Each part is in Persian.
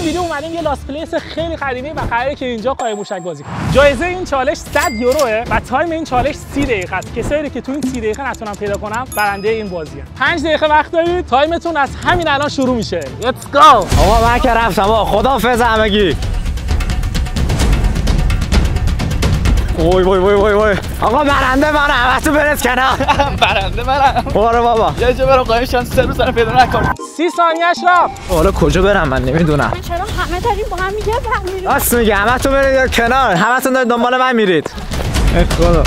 این ویدیو اومدیم یه lost place خیلی قدیمی و قراره که اینجا قایم موشک بازی کنیم. جایزه این چالش 100 یوروه و time این چالش 30 دقیقه است. کسایی که تو این 30 دقیقه نتونم پیدا کنم برنده این بازی 5 دقیقه وقت دارید. time تون از همین الان شروع میشه. Let's go. آقا من که رفتم. خدافظ همگی. وای وای وای وای وای. آقا برنده من تو برس کنار. برنده منم آره بابا. یه جا برو قایم شانس سه روز سر پیدا نکن. 30 ثانیه‌اش رفت حالا کجا برم من؟ نمی‌دونم. چرا همه داریم با هم میگه میریم؟ راست میگه همه تو برید کنار. همه تون دارید دنبال من میرید. ای خدا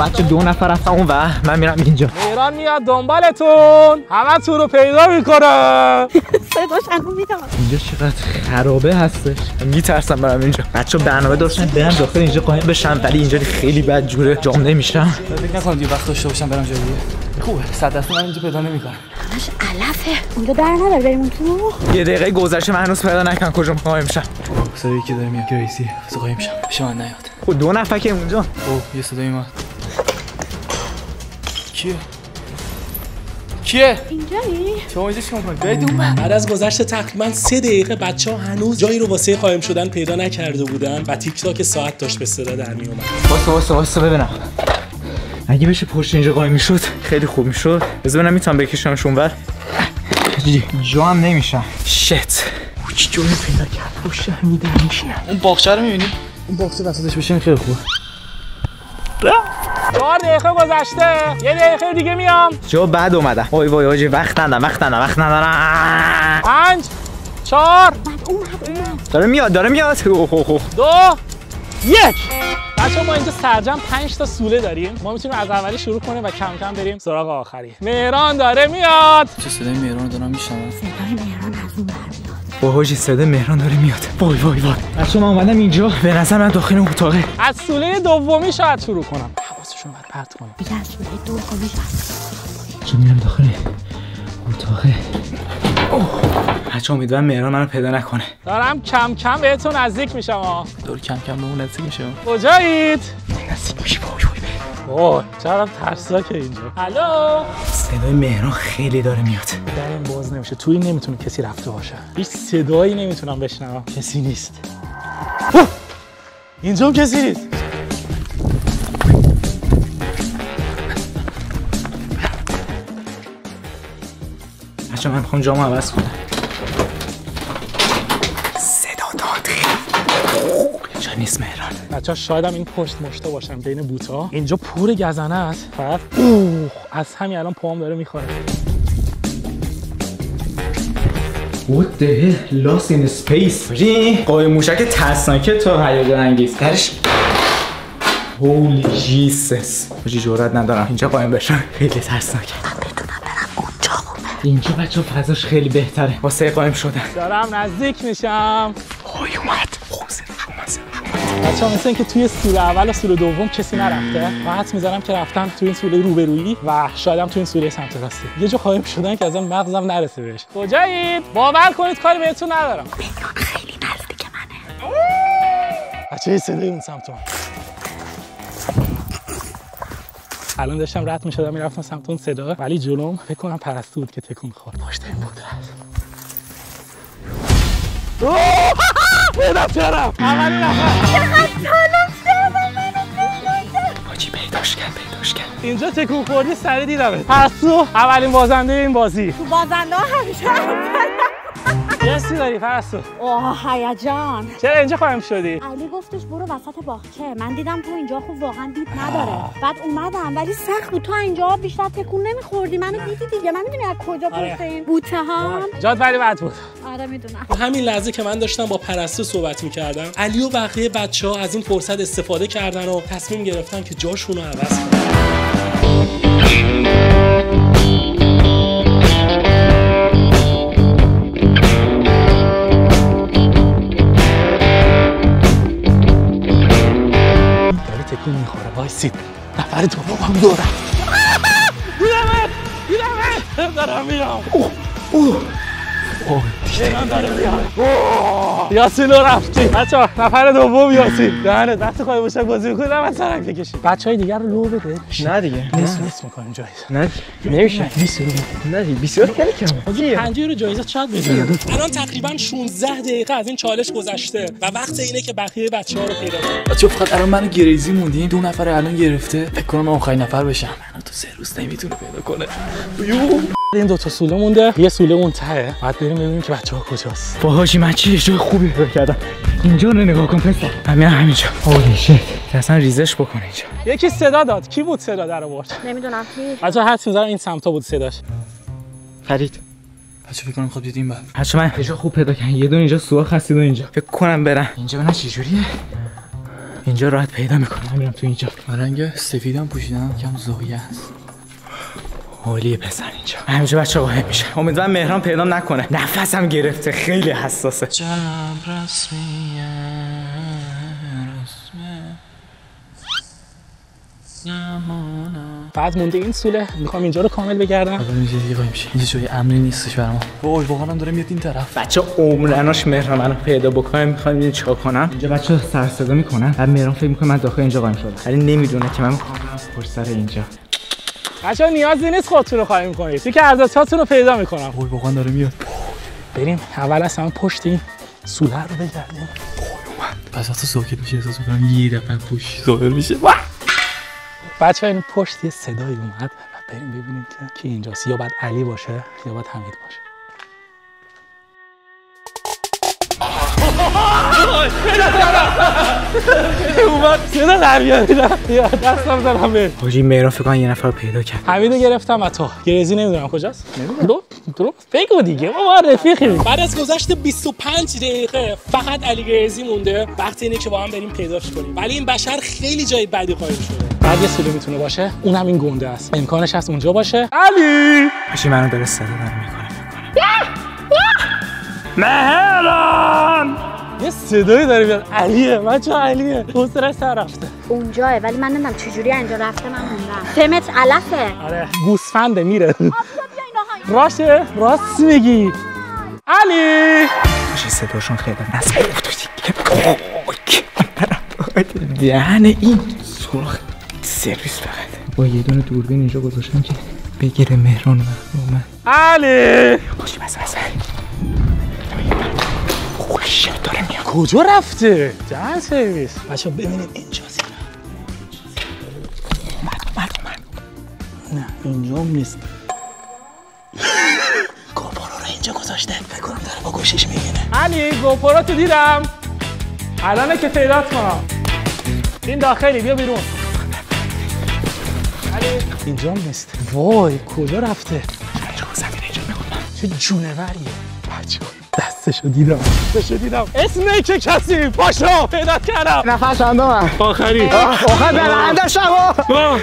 بچه دو نفر رفتم اون و من میرم اینجا. ایران میاد دنبالتون. همه تو رو پیدا می‌کنه. صداش هنو می‌داد اینجا چقدر خرابه هستش. میترسم برم اینجا. بچه برنامه داشتن برم داخل اینجا قایم بشم ولی اینجا خیلی بد جوره. جام نمیشم. فکر نکنم دیگه وقت داشته باشم برم جای دیگه خوبه. صد درصد من اینجا پیدا نمی‌کنم. همش علفه. اونجا در نداره. بریم اون تو. یه دقیقه گذشته من هنوز پیدا نکنم کجا قایم شم. صدایی که داره میاد. گریسی بس قایم شم. پیش من نیاد. خب دو نفر که اونجا. اوه یه صدایی اومد. کیه؟ کیه؟ اینجایی؟ شما اینجا چیکار می‌کنید. بعد از گذشت تقریبا سه دقیقه بچه ها هنوز جایی رو واسه قایم شدن پیدا نکرده بودن و تیک تاک ساعت داشت به صدا در می اومد واسه واسه واسه ببینم. اگه بشه پشت اینجا قایم می‌شد خیلی خوب می‌شد. بذار ببینم می‌تونم بکشمشون بر جا هم نمیشم شت. چی جایی پیدا کرد؟ پشت در میشینم اون باغچه رو می‌بینی؟ اون باغچه وسطش بشین خیلی خوبه. چهار دقیقه گذشته یه دقیقه دیگه میام. جا بعد اومدم. وای وای آجی وقت ندارم وقت ندارم وقت ندارم. پنج چهار. داره میاد داره میاد. اوه اوه اوه. دو یک. بچه ما اینجا سرجم 5 تا سوله داریم. ما می‌تونیم از اولی شروع کنیم و کم کم بریم سراغ آخری. مهران داره میاد. چه صدای مهران دارم میشنم صدای مهران از اون وای حاجی صدا مهران داره میاد. وای وای وای. بچه من اومدم اینجا. به نظر من داخل اون اتاقه. از سوله دومی شاید شروع کنم. پرت کنیم دیگه از سوره دو کنیش چه میرم داخل اتاقه؟ بچه امیدوارم مهران منو پیدا نکنه. دارم کم کم بهتون نزدیک میشم ها دور کم کم به اون نزدیک میشه کجایید؟ نزدیک میشه وای وای وای چقدر ترسناکه اینجا؟ الو صدای مهران خیلی داره میاد. در این باز نمیشه. توی نمی‌تونه کسی رفته باشه. هیچ صدایی نمی‌تونم بشنوم. کسی نیست. اوه! اینجا هم کسی نیست. بچه من می‌خوام جامو عوض کنم. صدا داد. اینجا نیست مهران. بچه شاید هم این پشت مشتا باشم بین بوتا. اینجا پر گزنه است فقط اوه. از همین الان پاهم داره می‌خوره. What the hell? Lost in space. قایم موشک ترسناکه تا هیجان انگیز. درش. Holy Jesus. حاجی جرات ندارم. اینجا قایم بشم. خیلی ترسناکه. اینجا بچه فضاش خیلی بهتره. واسه قایم شدن. دارم نزدیک میشم. وای اومد. خوب صداش اومد صداش اومد. بچه ها مثل اینکه توی سول اول و سول دوم کسی نرفته. و حدس می‌زنم که رفتن توی این سول روبرویی و شاید هم توی این سول سمت راستی. یه جا قایم شدن که اصلا مغزم نرسه بهش. کجایید؟ باور کنید کاری بهتون ندارم. خیلی نزدیک منه. بچه یه صدای اون سمت الان داشتم رد می شدم می‌رفتم سمت اون صدا. ولی جلوم فکر کنم پرستو بود که تکون خورد. پشت این بود پیدا کردم اولین نفر پیداش کرد پیداش کرد. اینجا تکون خوردی سری دیدم پرستو اولین بازنده این بازی. تو بازنده همیشه یه داری پرستو اوه هیجان. چرا اینجا قایم شدی؟ علی گفتش برو وسط باغچه. من دیدم تو اینجا خوب واقعا دید نداره. بعد اومدم ولی سخت بود. تو اینجا بیشتر تکون نمیخوردی. منو دیدی دیگه؟ من می‌دونی از کجا آره. پشت این بوته ها جاد ولی بد بود. آره می‌دونم. تو همین لحظه که من داشتم با پرستو صحبت می‌کردم علی و بقیه بچه ها از این فرصت استفاده کردن و تصمیم گرفتن که جاشون رو عوض کنن. نفر دوم هم دو رفت دیدمت دیدمت دارم میرم اوه اوه اوه دارم میرم اوه یاسین رو رفتی. بچه نفر دوم یاسین. دهنه دست خواهی باشک بازی می‌کنی من سرک بکشید بچه های دیگر رو لو بده. نه دیگه. نیست نیست می‌کنیم جایزه. نه نمیشه. 20 یورو نه دیگه. 20 یورو خیلی کمه. 5 یورو جایزه شاید بدیم الان تقریبا 16 دقیقه از این چالش گذشته و وقت اینه که بقیه بچه ها رو پیدا کنیم بچه فقط الان منو گریزی موندیم. دو نفر الان گرفته. فکر کنم من آخرین نفر بشم. منو تو سه روز نمی‌تونه پیدا کنه. این دو تا سوله مونده. یه سوله اون ته بعد بریم ببینیم که بچه ها کجاست. با حاجی من چه جای خوبی پیدا کردم اینجا رو نگاه کن پسر. همین همینجا. هولی شت که اصلا ریزش بکن اینجا. یکی صدا داد. کی بود صدا در آورد؟ نمی‌دونم. کی؟ بچه حدس می‌زنم این سمتا بود صداش. فرید. بچه فکر کنم خود بیاد این بر بچه من یه خوب پیدا کردم. یه دون اینجا سوراخ هست یه دون اینجا. فکر کنم برم. اینجا ببینم چه جوریه. اینجا راحت پیدا می‌کنم. میرم تو اینجا. رنگ سفیدم پوشیدم. کم زاویه است. حالیه پسر اینجا. همیشه بچه قایم میشه امیدوارم مهران پیدا نکنه. نفسم گرفته. خیلی حساسه. جنب رسمیه بعد مونده این سوله. می‌خوام اینجا رو کامل بگردم. اول اینجا دیگه قایم میشه اینجا جای امنی نیستش برام. وای واقعا هم داره میاد این طرف. بچه عمرناش مهران منو پیدا بکنه. می‌خوام ببینید چیکار کنم. اینجا بچه سر صدا می‌کنن. بعد مهران فکر می‌کنه من داخل اینجا قایم شدم. ولی نمی‌دونه که من می‌خوام برم پشت سر اینجا. بچه نیازی نیست خودتون رو خواهی می‌کنید از هاتون رو پیدا می‌کنم. وای واقعا داره میاد. بریم. اول از همه پشت این سوله رو بگردیم. پس وقتی ساکت میشه احساس می‌کنم یه دفعه پوش ظاهر میشه. بچه این پشت یه صدایی اومد بریم ببینیم که کی اینجاست. یا باید علی باشه یا باید حمید باشه. اومد در بیاد یا دستم زدم به حاجی مهران فکر کنم یه نفر رو پیدا کرد حمیدو گرفتم و تو گریزی نمی‌دونم کجاست درست درست بگو دیگه ما رفیقیم بعد از گذشت 25 دقیقه فقط علی گریزی مونده وقتی اینه که با هم بریم پیداش کنیم ولی این بشر خیلی جای بدی قایم شده بعد یه سوله می‌تونه باشه اونم این گنده است امکانش هست اونجا باشه علی حاجی منو داره صدا داره می‌کنه مهران یه صدایی داره بیاد علیه بچه علیه؟ حوصلش سر رفته. اونجاه ولی من نمی‌دونم چجوری اینجا رفته من موندم. سه متر علفه. آره گوسفنده میره. راشه راست میگی. علی! حاجی صداشون خیلی نزد دهن این سوراخ سرویس فقط. با یه دونه دوربین اینجا گذاشتم که بگیره مهران وقت اومد علی! حاجی بس بس. خوش داره میاد. کجا رفته؟ جهان سرویس. بچه ببینیم اینجاست اومد اومد اومد. نه اینجا نیست. گوپارو رو اینجا گذاشته. فکر کنم داره با گوشیش می‌بینه. علی گوپارو تو دیدم. الانه که پیدات کنم. این داخلی بیا بیرون. اینجا نیست. وای کجا رفته؟ اینجا زمین اینجا می‌کنم چه جونوریه. بچه دستشو دیدم. دستشو دیدم. اسنیک کسی؟ پاشو پیدات کردم. نفس اندامم. آخری. آخه برنده شما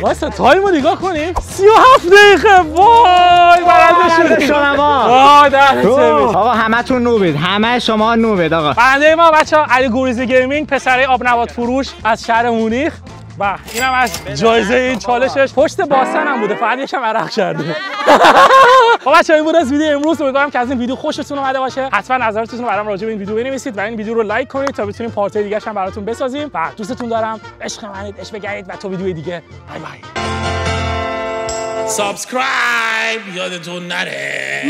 واسه تایم رو نگاه کنیم. 37 دقیقه. وای برنده شدم وای آقا همه تون نوبید. همه شما نوبید آقا. برنده ما بچه علی گوریزی گیمینگ پسره آب نبات فروش از شهر مونیخ. و اینم از جایزه این چالشش. پشت باسنم بوده فقط یکم عرق کرده. خب بچه این بود از ویدیو امروز. امیدوارم که از این ویدیو خوشتون اومده باشه. حتما نظراتتون رو برام راجع به این ویدیو بنویسید و این ویدیو رو like کنید تا بتونیم part دیگه هم براتون بسازیم. و دوستتون دارم عشق منید عشق بگردید و تا ویدیو دیگه. bye bye. subscribe یادتون نره.